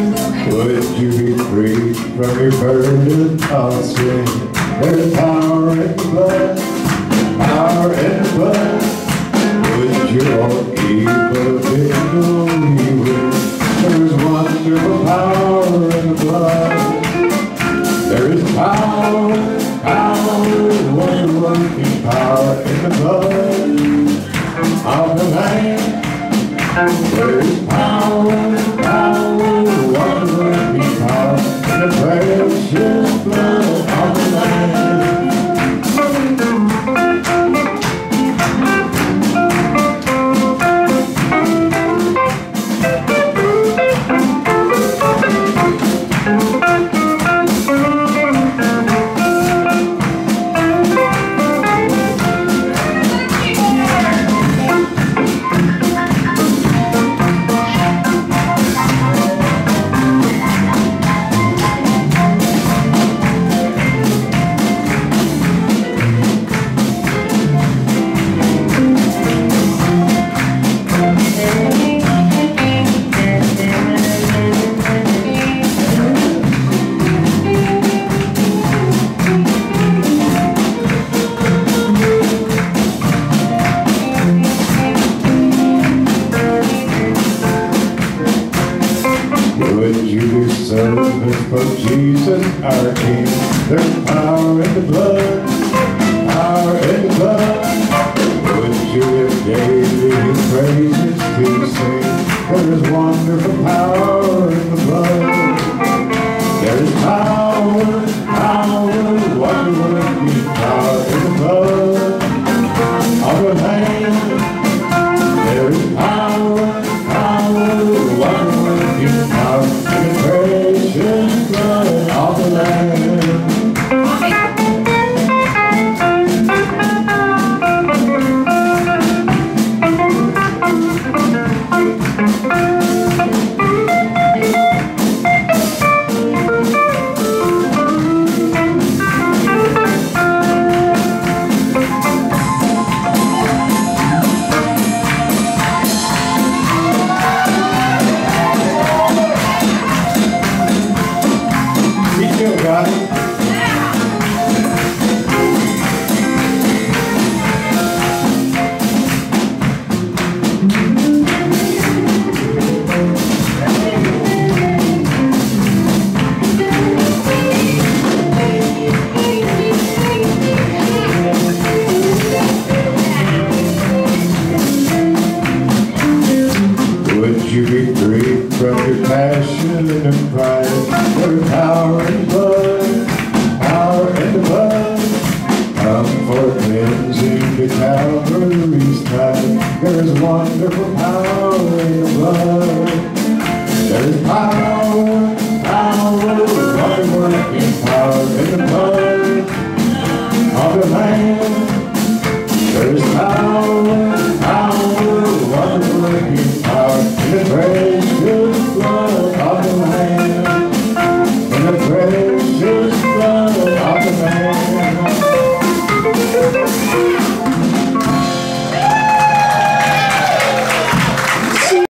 Would you be free from your burden of sin? There's power in blood, power in blood. Would your evil victory win? There's wonderful power in the blood. There is power, power, wonder-working power in the blood of the Lamb. There is power, Would you do service for Jesus our King? There's power in the blood, power in the blood. Would you live daily praises God. Would you be free from your passion and pride? your power and blood, Calvary's tide. There's wonderful power in the blood. There's power, power,